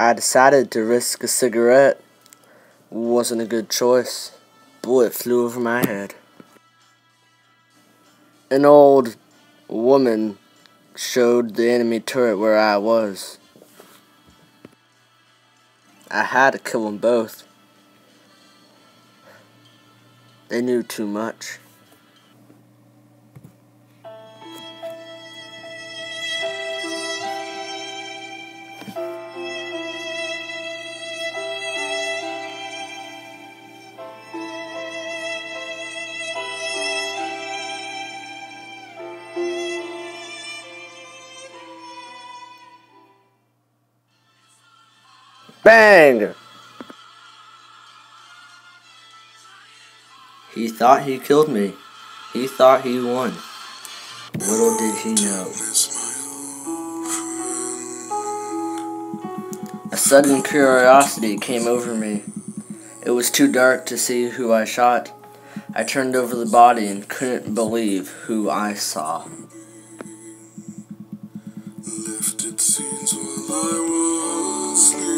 I decided to risk a cigarette. Wasn't a good choice. Bullet flew over my head. An old woman showed the enemy turret where I was. I had to kill them both. They knew too much. Bang! He thought he killed me. He thought he won. Little did he know. A sudden curiosity came over me. It was too dark to see who I shot. I turned over the body and couldn't believe who I saw. Lifted scenes while I was sleeping,